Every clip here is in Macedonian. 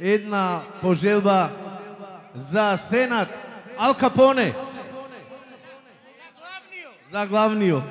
една пожелба за Сенат Ал Капоне. За главниот.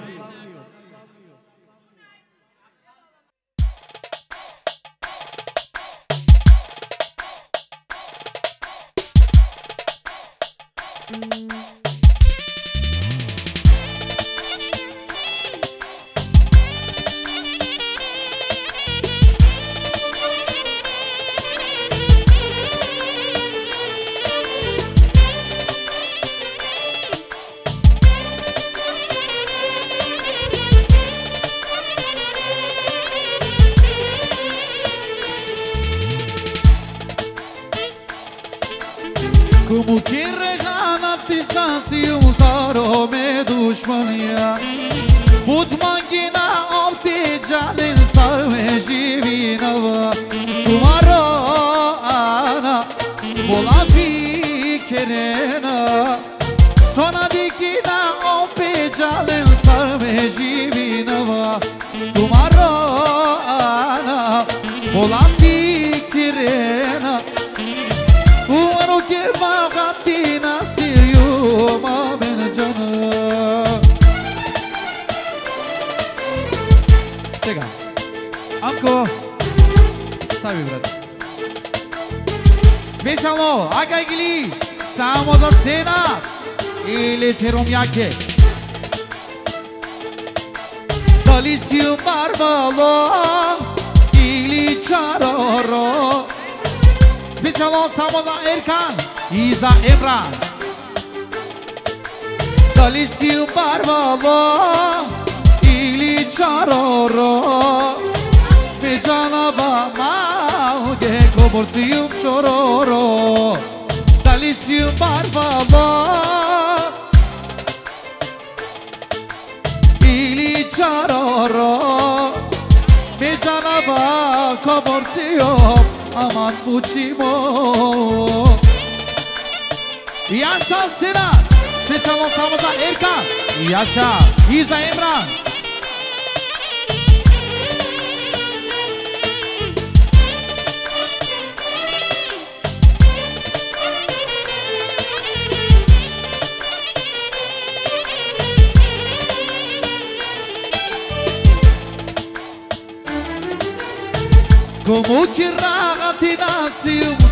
I see you.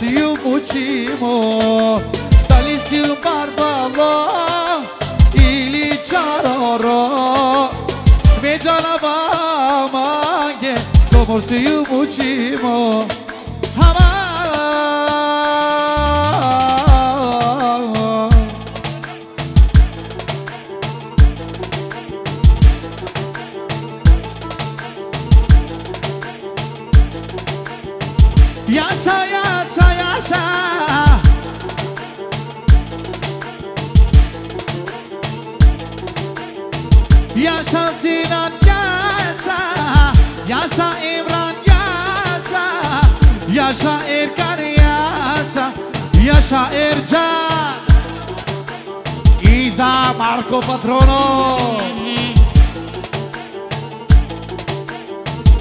Dalisiu mučimo, dalisiu barbala o čaroro. Me džanabama je, domosiu mučimo, Şaircan Giza Marco Patrono.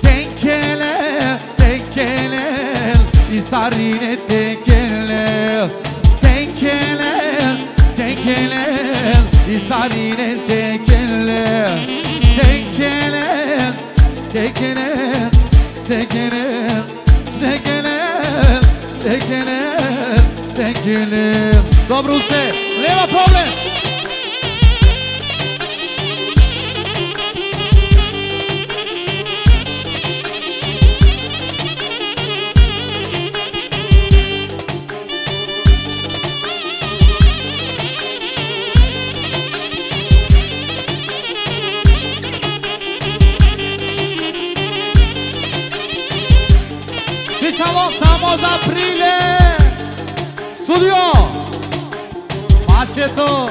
Denk gele, denk gele İsarine denk gele Denk gele, denk gele İsarine denk gele Denk tem que ler Dobra o C, leva problema Pensamos, vamos a Priles Studio Paceto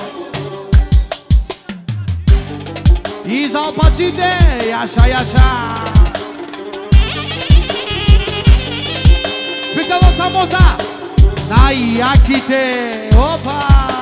Izal Pacite Iasha, iasha Spectator famosa Naiakite Opa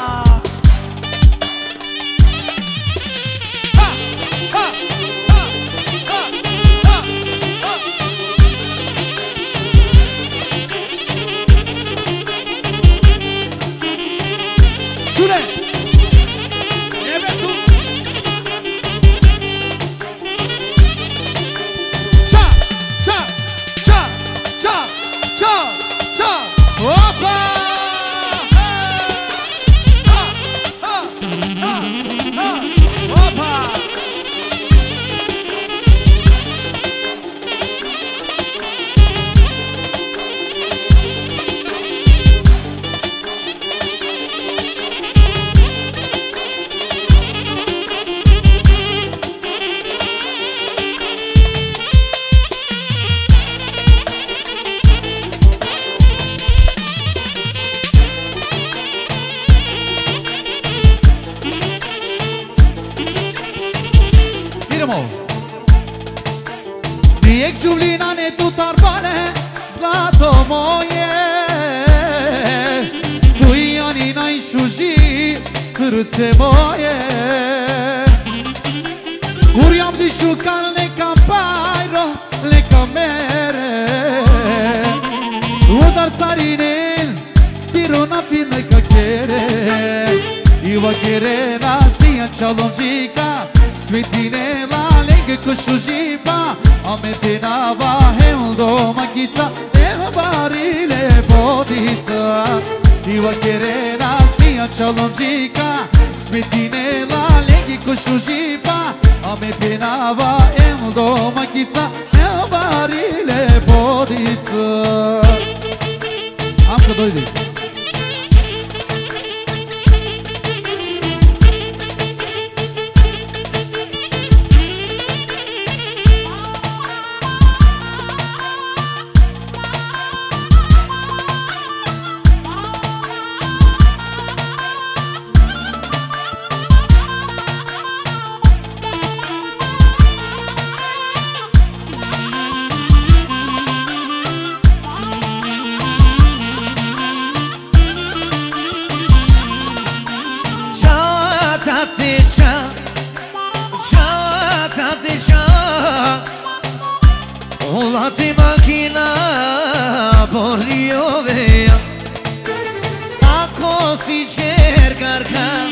si cercarca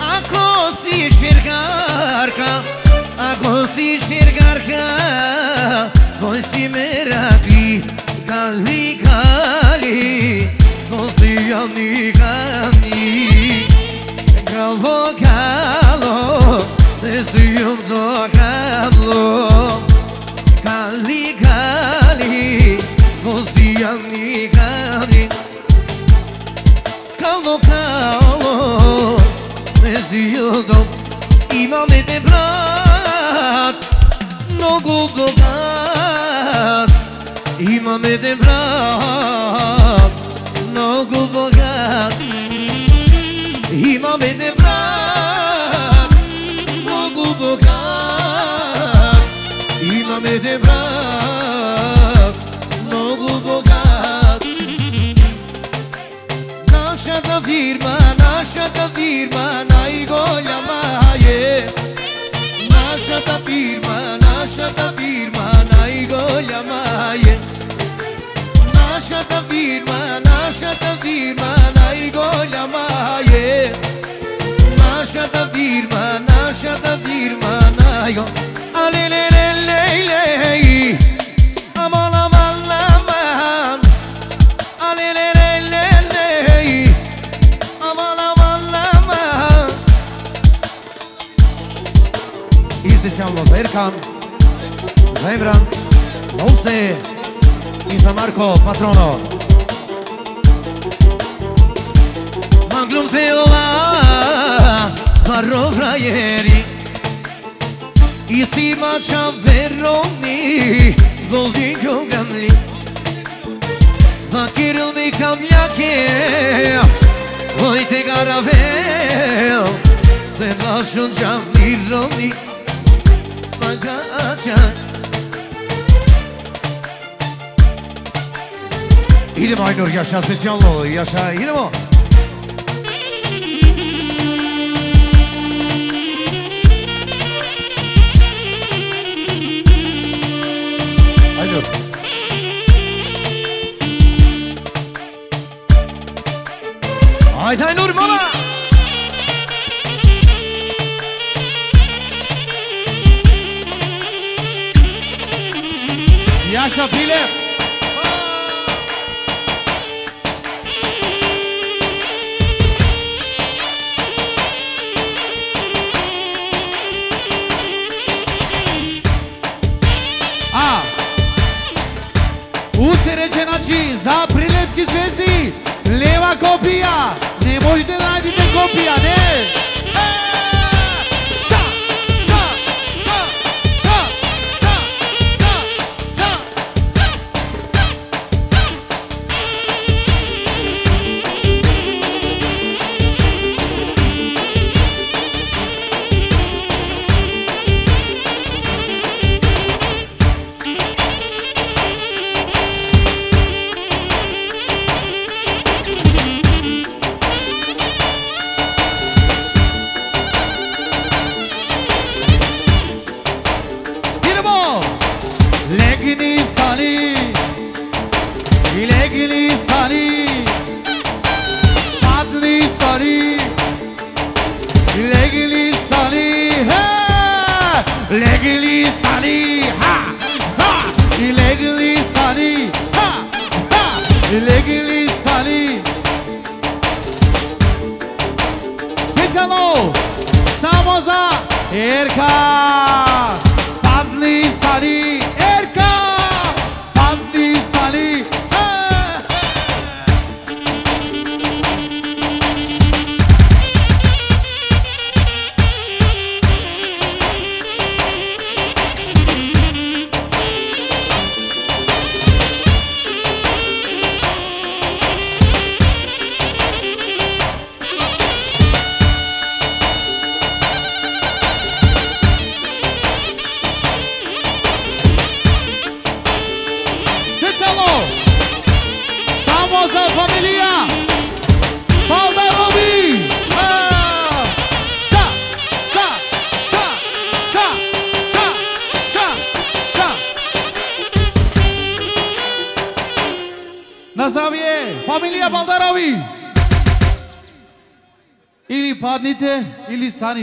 Ako si cercarca Ako si cercarca Coi si merati Cali cali Cosi ani cani Calo богат Имам еден брат do Berkan Zemran Ose Isa Marko Patrono. Manglum Feova Barro Frajeri Isima Qaveroni Goldi Gjogamli Dha kirëll mi kam ljakje Ojte Karavel Dhe bashun Qavironi kaçar İlim Aynur yaşa Spesiyonlu yaşa İlim o? Aynur Haydi Aynur baba. Yasha Philip.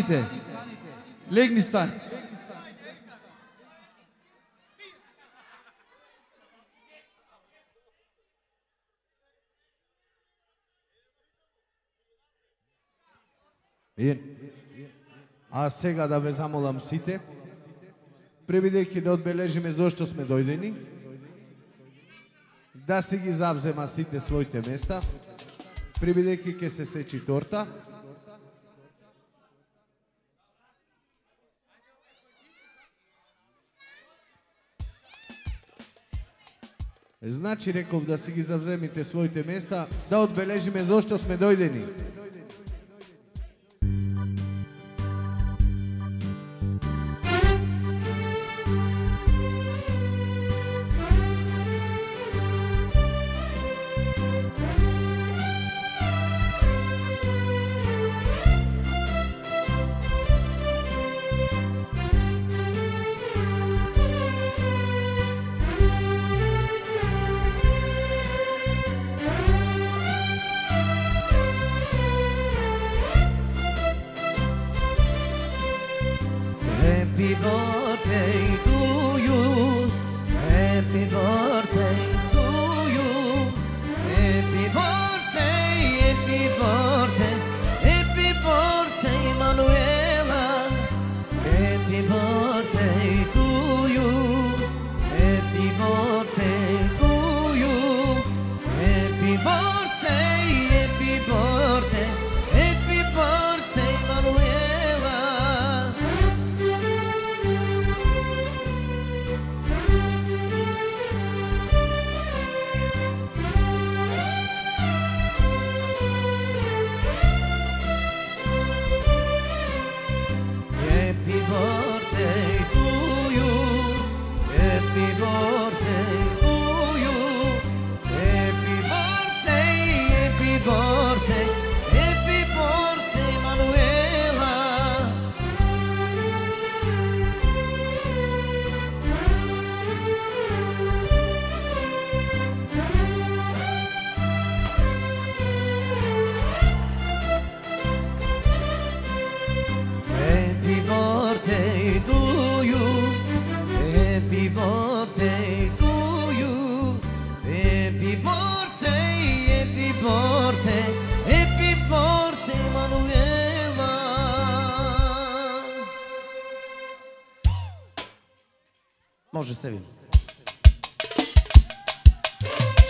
станите. Легни стани. А сега да ве замолам сите, превидејќи да одбележиме зошто сме дојдени, да си ги завзема сите своите места, превидејќи ке се сечи торта, Значи реков да си ги завземите своите места, да одбележиме зошто сме дојдени. Može se vim.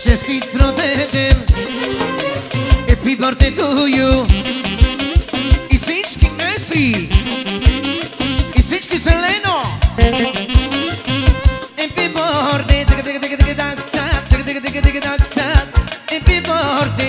Čestit rodenim Happy birthday to you I svički esi I svički zeleno Happy birthday Happy birthday Happy birthday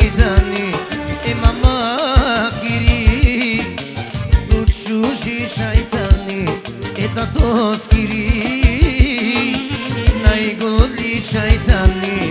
dani imama kiri. Uçuşi şeytani etatos kiri. Naygoli shajtani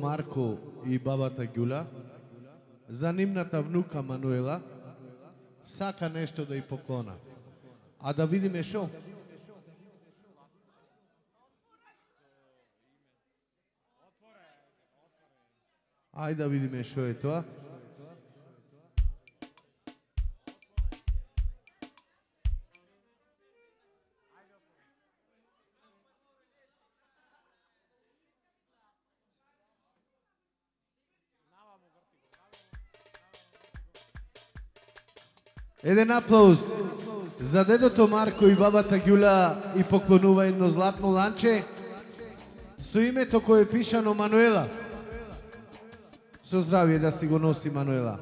Марко и бабата Гюла, за нивната внука Мануела сака нешто да ја поклона. А да видиме шо? Ајде да видиме шо е тоа. Еден аплауз за дедото Марко и бабата Ѓула и поклонува едно златно ланче со името кое е пишано Мануела. Со здравје да си го носи Мануела.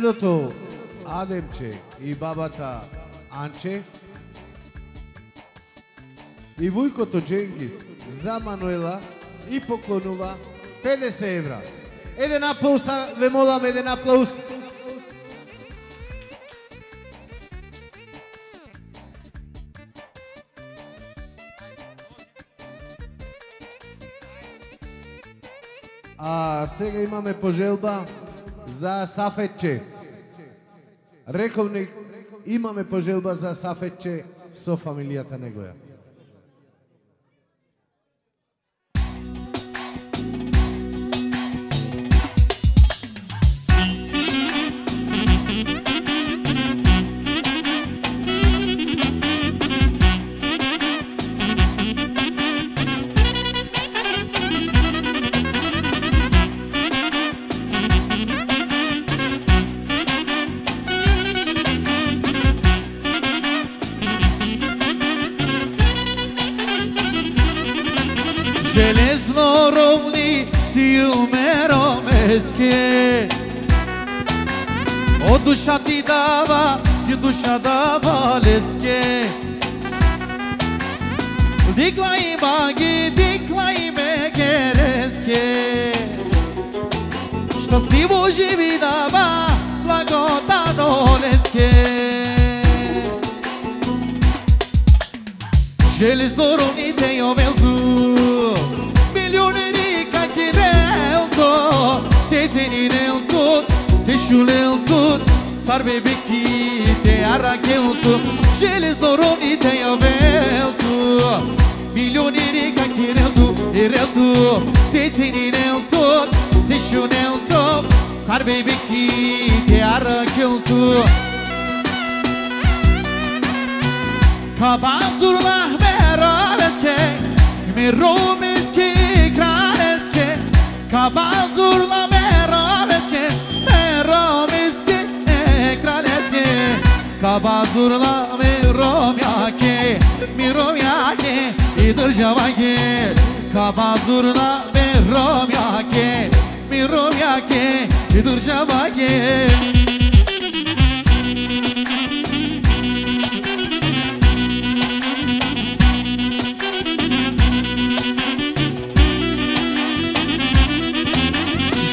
Дедото Адемче и бабата Анче и вујкото Дженгис за Мануела и поклонува 50 евра. Еден аплаус, ве молам, еден аплаус. А сега имаме пожелба за Сафетче. Рековник, имаме пожелба за Сафетче со фамилијата негоја. ти душа дава леске Дикла и маги, дикла и ме кереске Щастливо живи дава, благодано леске Железно ровните ја велду Милионери каки релто Те цени релто, те шулелто Сарбе era quelto Celes dorom ideia velto Milioneri ca chirelto Irelto er Te tininelto Te şunelto Sar bebeki Te ara quelto Kabazurlah berabeske Mirom eski Kran eski Kabazurlah berabeske Kaba durla mi romyaki Mi romyaki İdir javaki Kaba durla mi romyaki Mi romyaki İdir javaki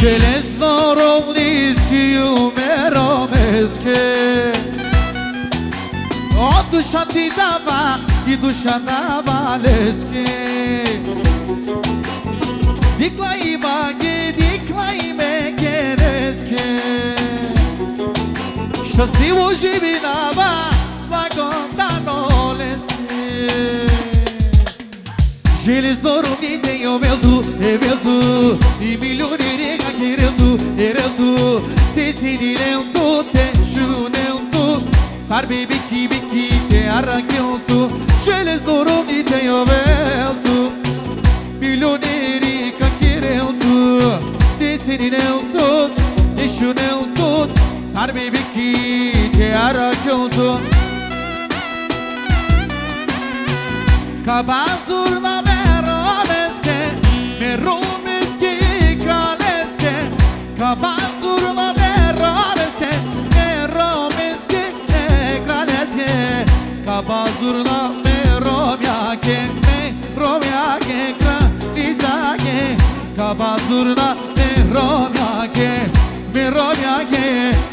Şöyle душа ти дава, ти душа дава леске Дикла и маге, дикла и ме кереске Щастливо живи дава, благодано леске Железно ровните ја велду, е велду И милиони рега ке релду, е релду Farbi bicchi bicchi te arracchiotto Ce le zoro di te ho velto Milioneri cacchiere alto Te seni nel tot E shu nel tot Farbi bicchi te arracchiotto Kabazurla ben bazurna mi romjake, mi romjake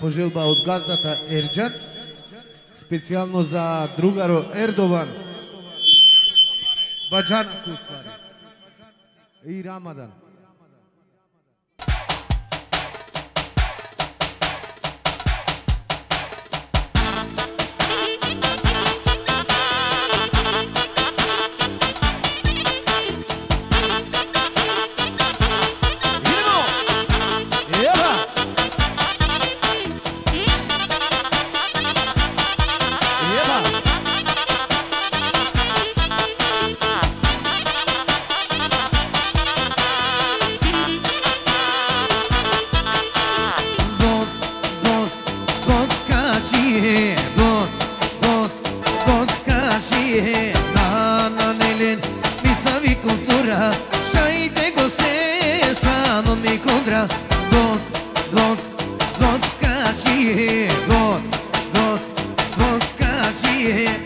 пожелба од газдата Ерџан, специјално за другаро Ердован, Баджан Тусвари и Рамадан. Moskaci, moskaci, moskaci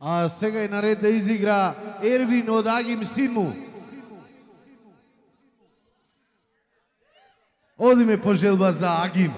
А сега е наред да изигра Ервин од Агим Симу. Одиме по желба за Агим.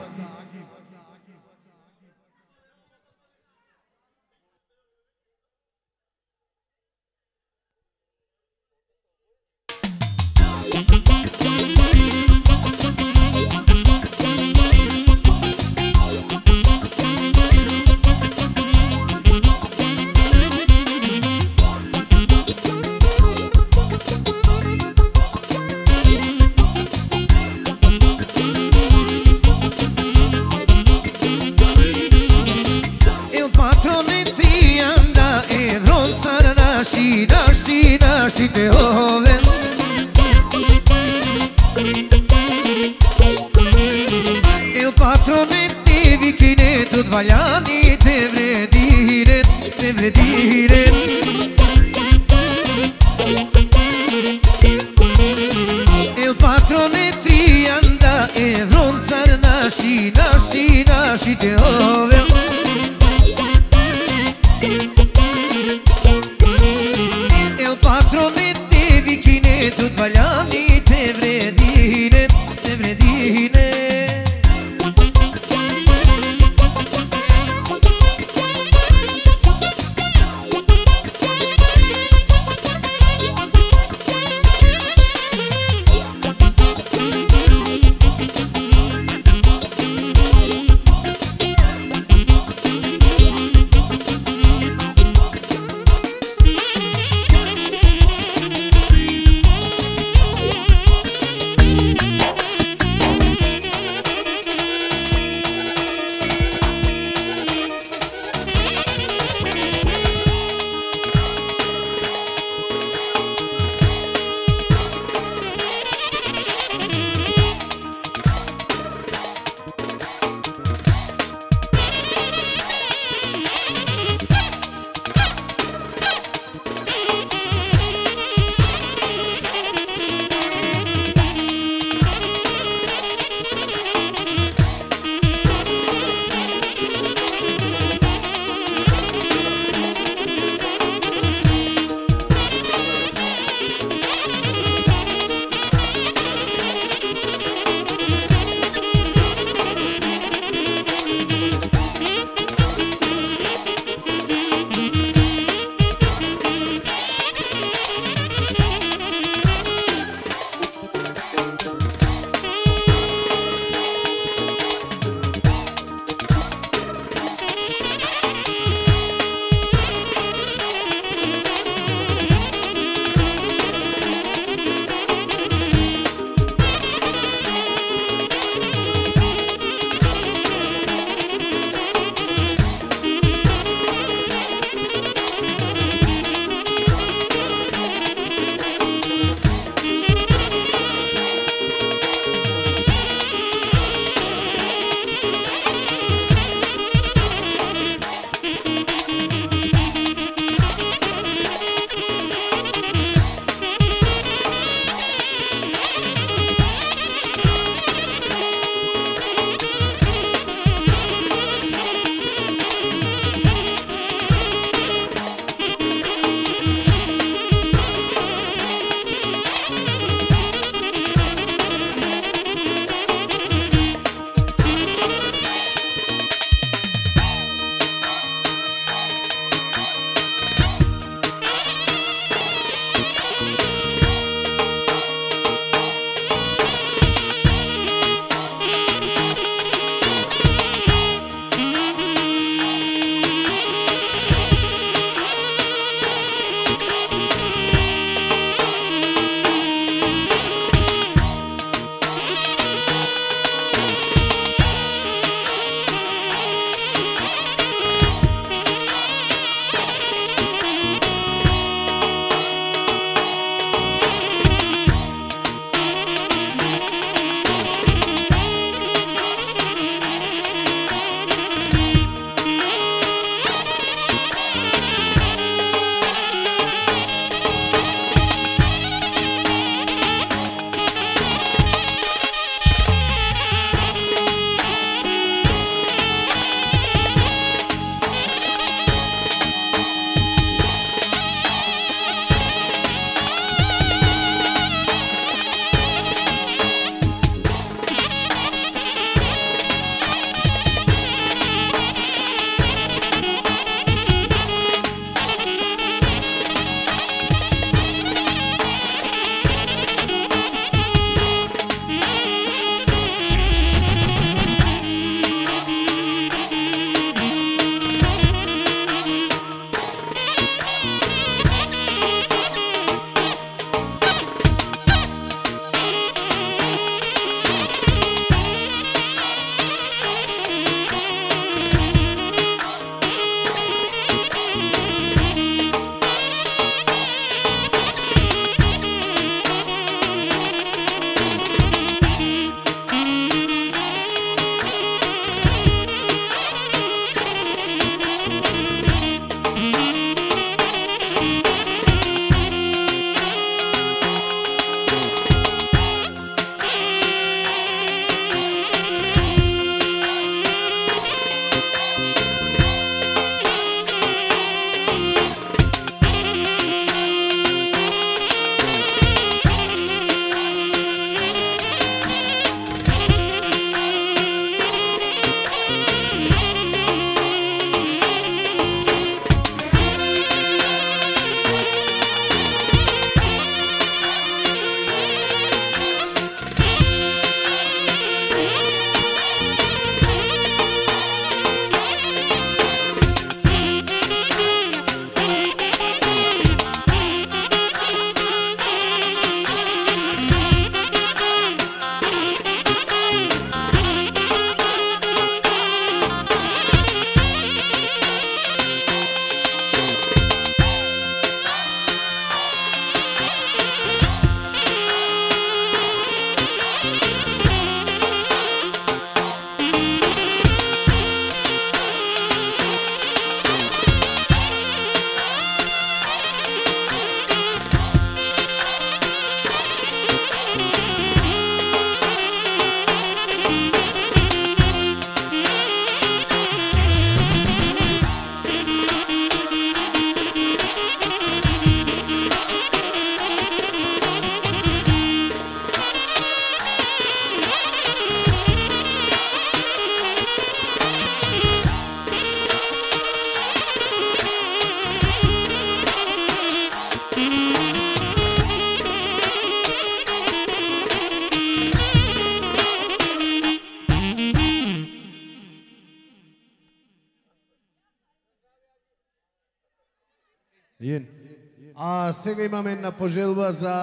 сега имаме една пожелба за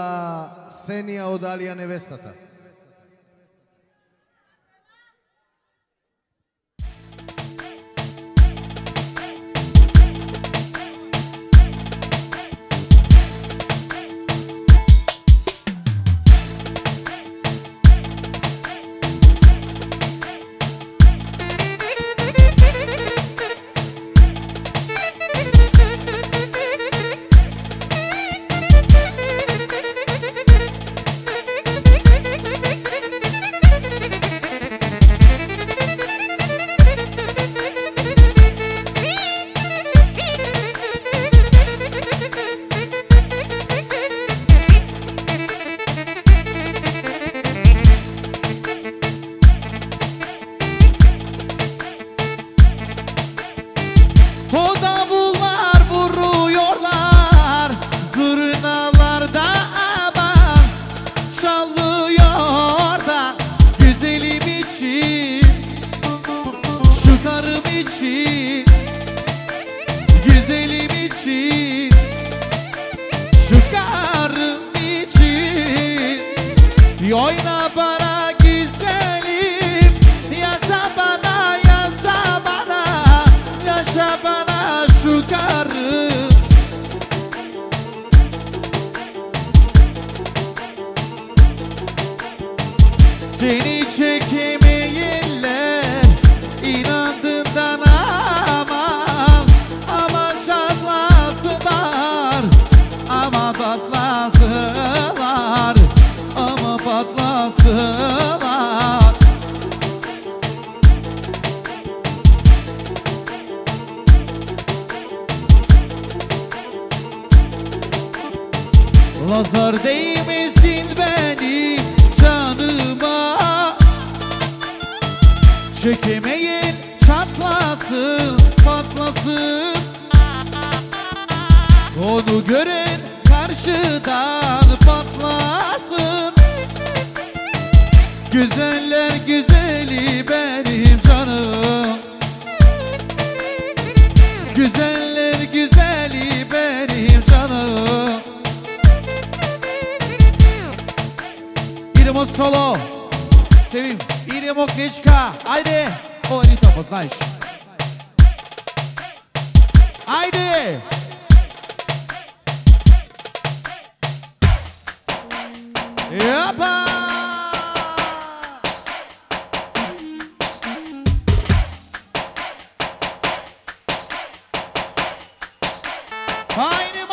Сенија од Алија невестата. Aynı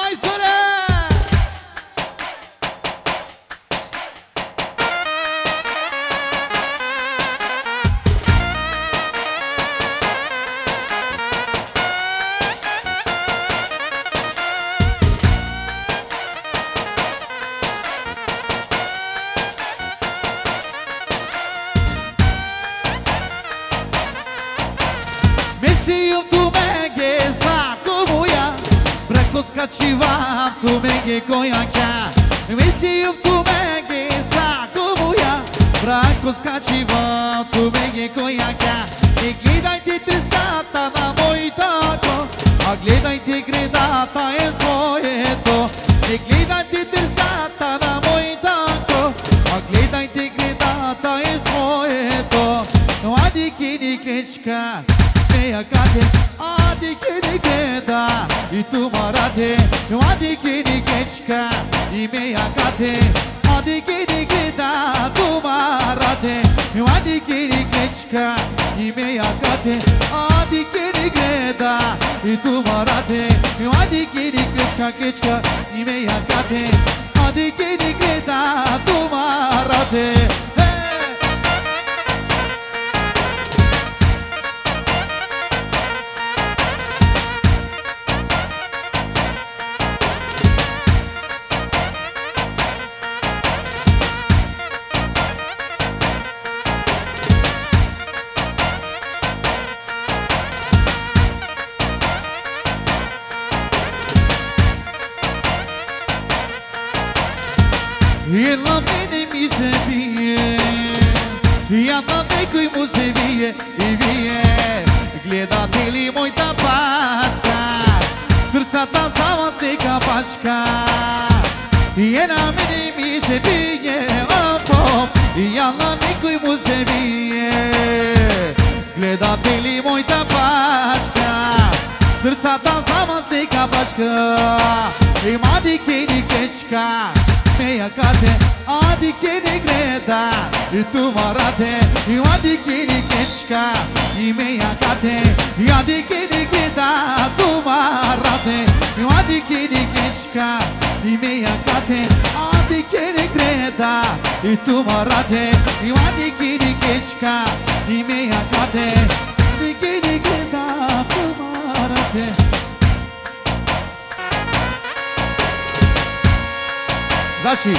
Значи,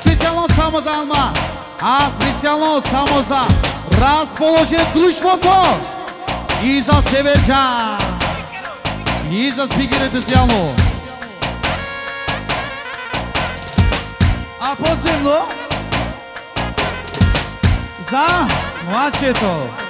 специјално само за Алма, а специјално само за расположен друштвото и за Северджан. И за спикерите специјално. А посебно за мачето.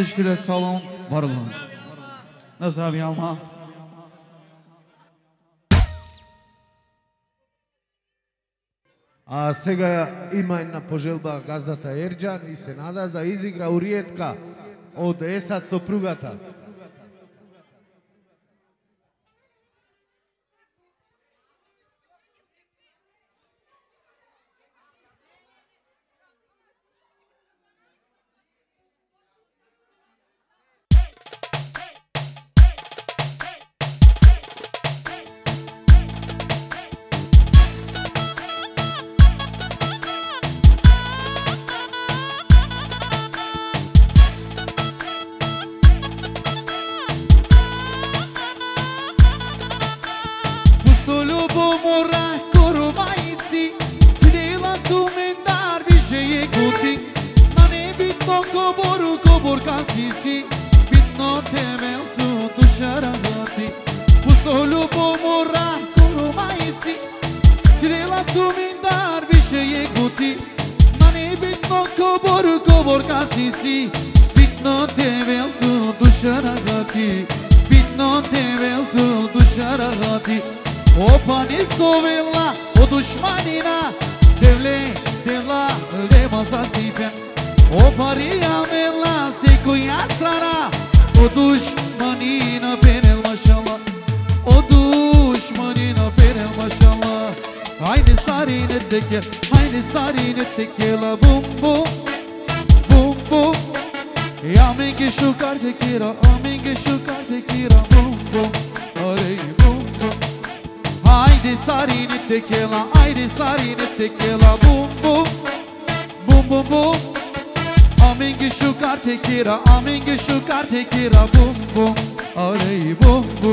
teşekkürler. Да салон, olun, var olun. Nazar. А сега има една пожелба газдата Ерджан и се нада да изигра уриетка од Есад сопругата. gati Bit non te velto duşara gati Bit non te velto duşara gati Opa ne o düşmanina Devle devla le masas tipe. O paria vela se cuiastrara O düşmanina penel maşallah. O düşmanina penel maşallah. Haydi sarin etteke, haydi sarin etteke la bum bum. Yamin ki şu kardekira, amin ki şu kardekira, bum bum, arey bum bum. Haydi sarini tekela, haydi sarini tekela, bum bum, bum bum bum. Amin ki şu kardekira, amin ki şu kardekira, bum bum, arey bum bum.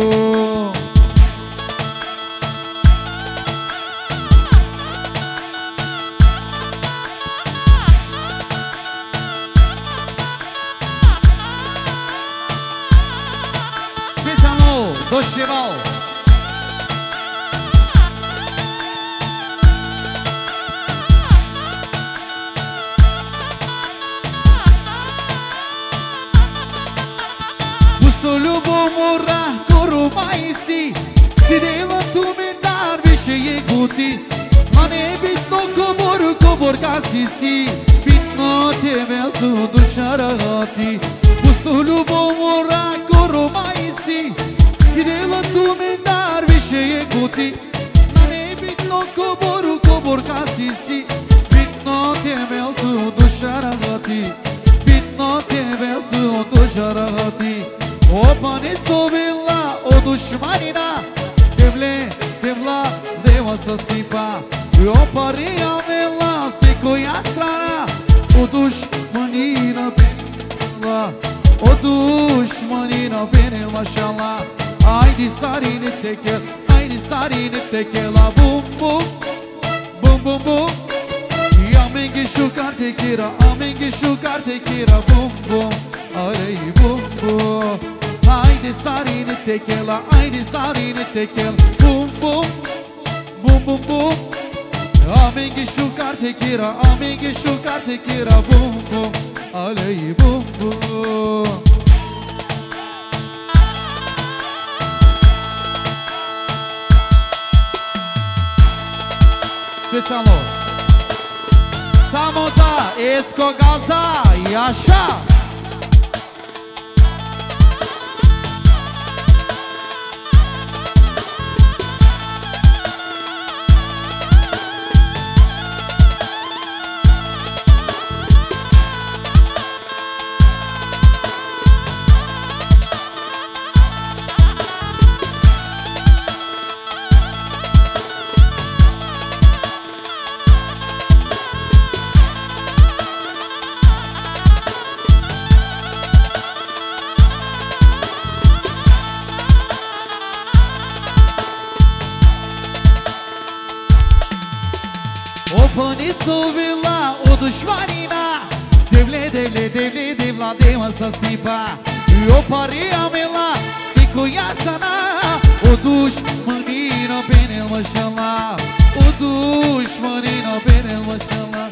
O dušmanina penel mašala O dušmanina penel mašala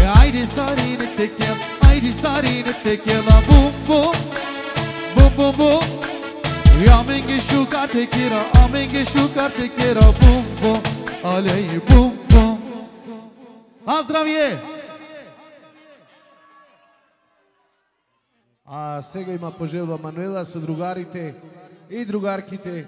e, Ajde sarine tekel, ajde sarine tekela. Bum bum, bum bum bum. E, amen que chucar te queira, amen que chucar te queira Bum bum, olha aí, bum bum. A zdravje! А сега има пожелба Мануела со другарите и другарките.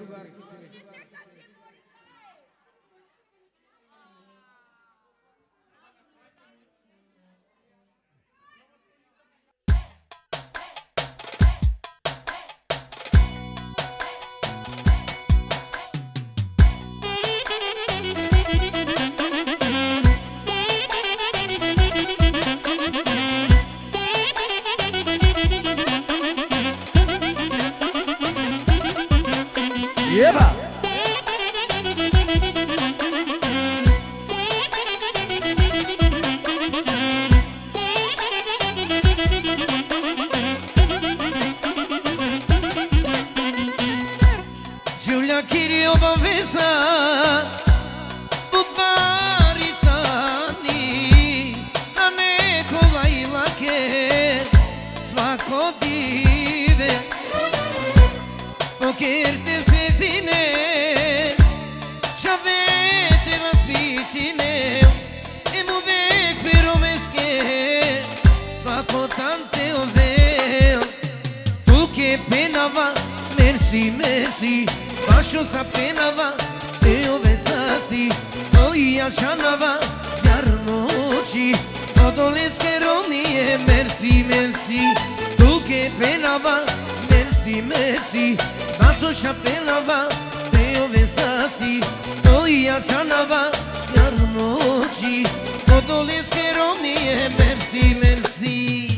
Došao sa penava, te ove sasi Moji ja šanava, zar moći Od oleske ronije, merci, merci Duke penava, merci, merci. Baso ša penava, te ove sasi Moji ja šanava, zar moći Od oleske ronije, merci, merci.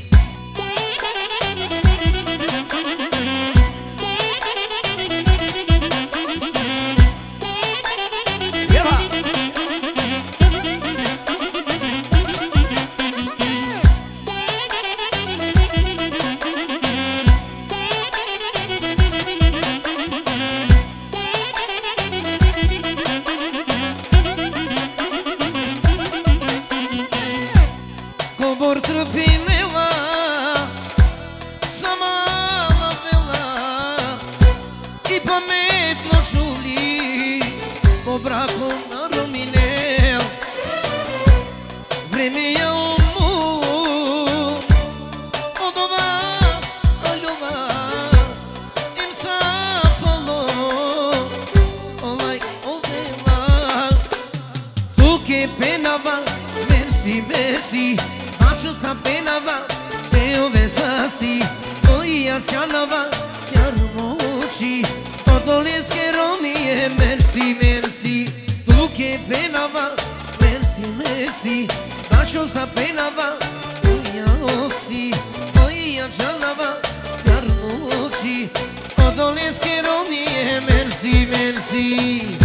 etnoșului Cobra cu rumineu Vremea omul O dova, o iova Im sa polo Olai o vela Tu que penava Mersi, mersi Acho sa penava Teu vesasi Oi, așa nava Se armoci Dolez che ronie, merci, merci Tu que pena va, merci, merci Tacio sa pena va, uja osti Oja čanava, zar moći Dolez che ronie, merci, merci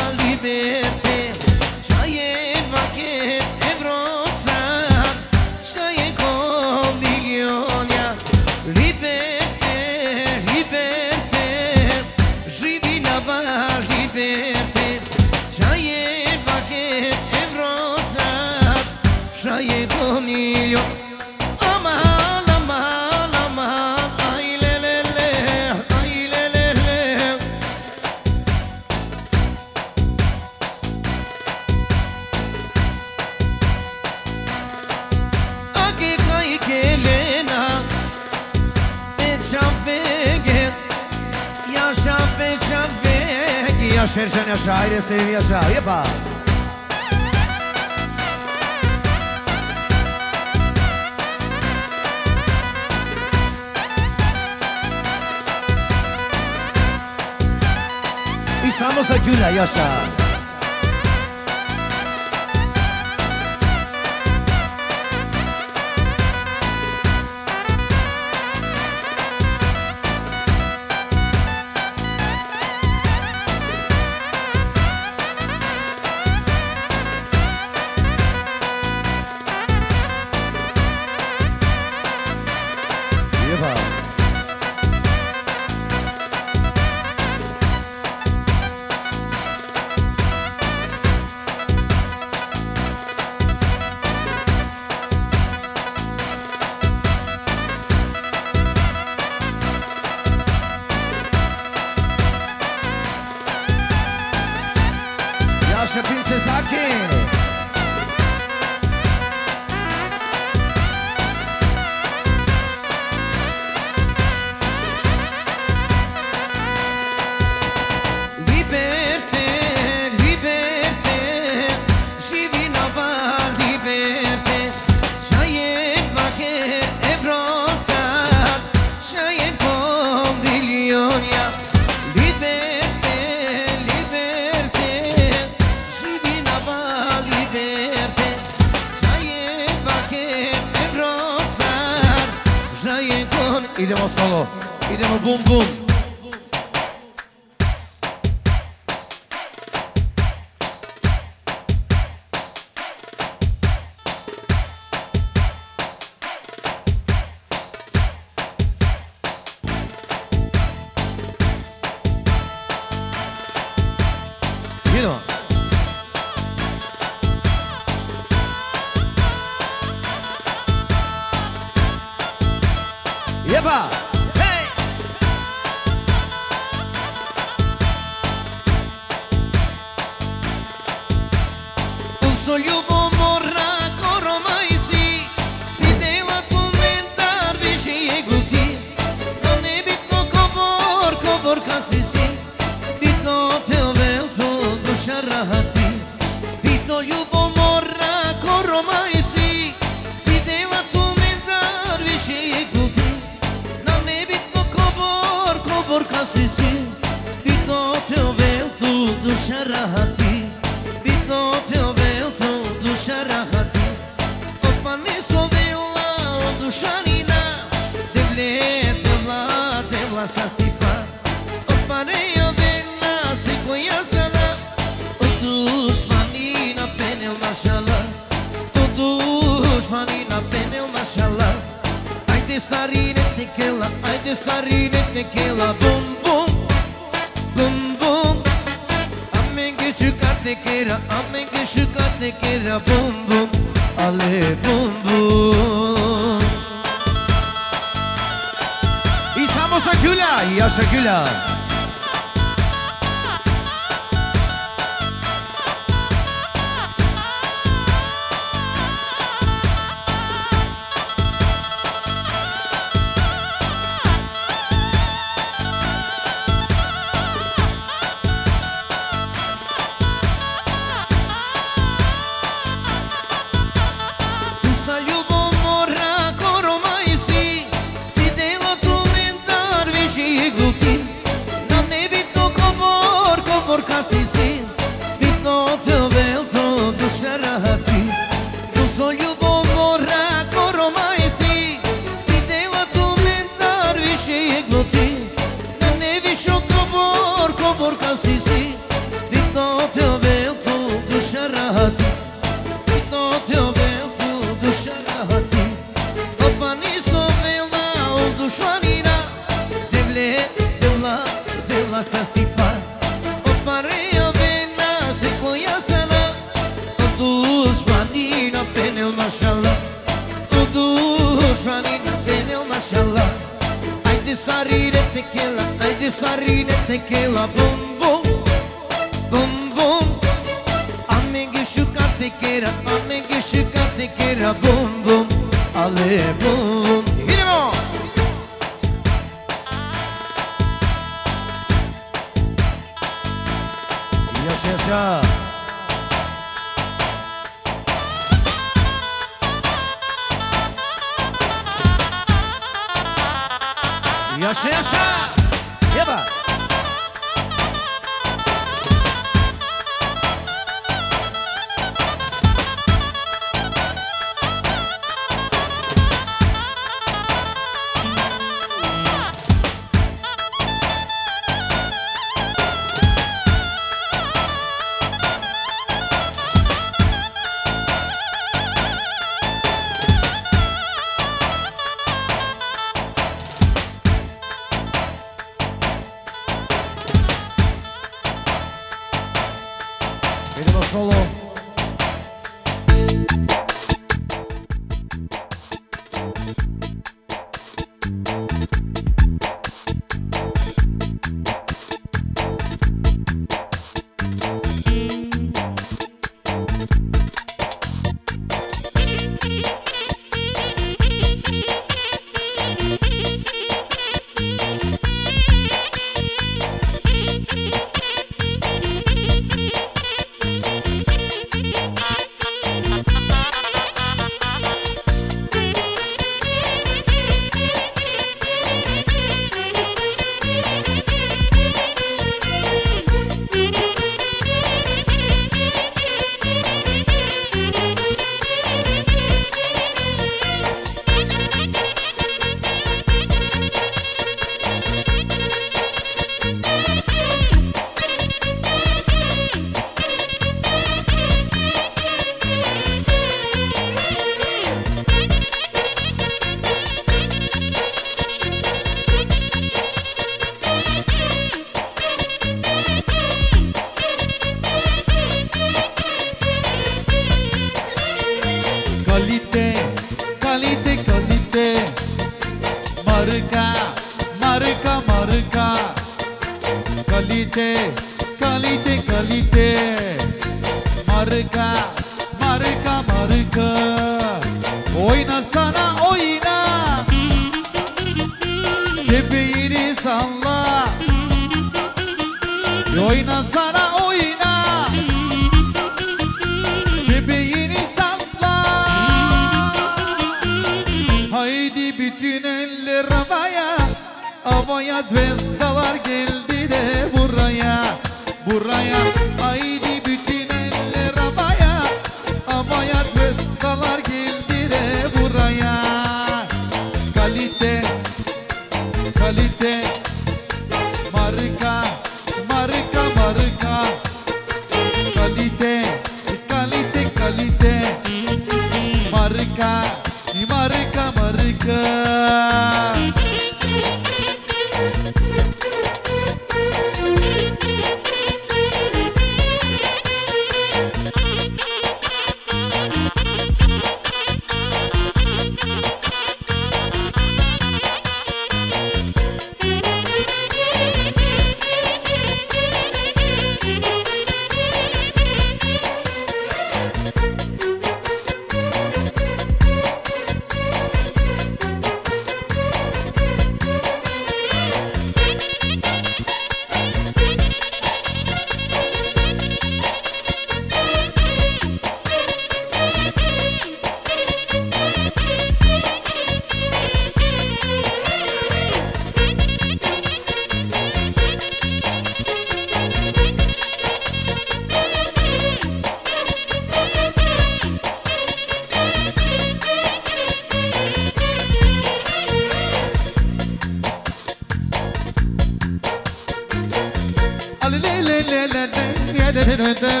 day,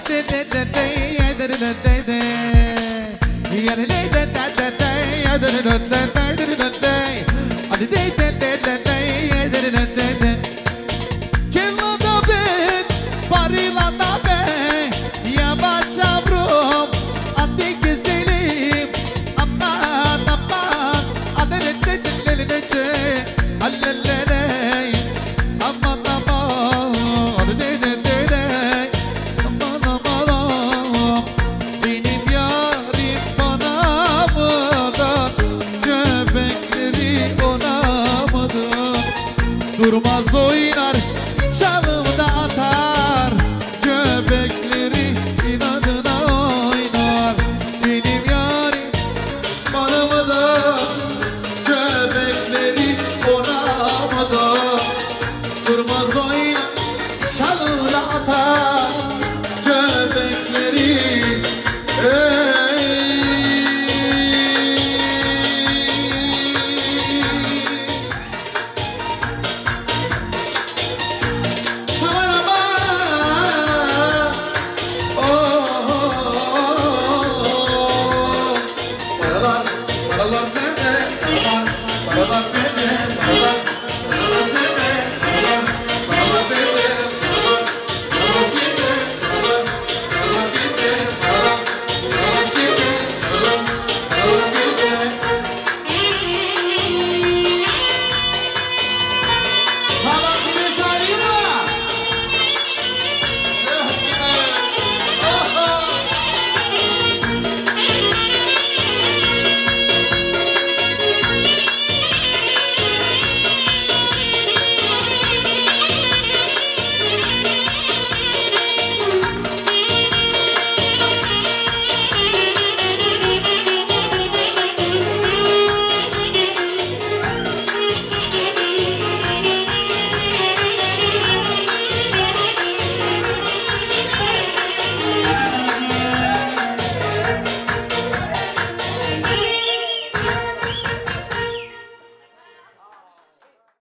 day, day, day,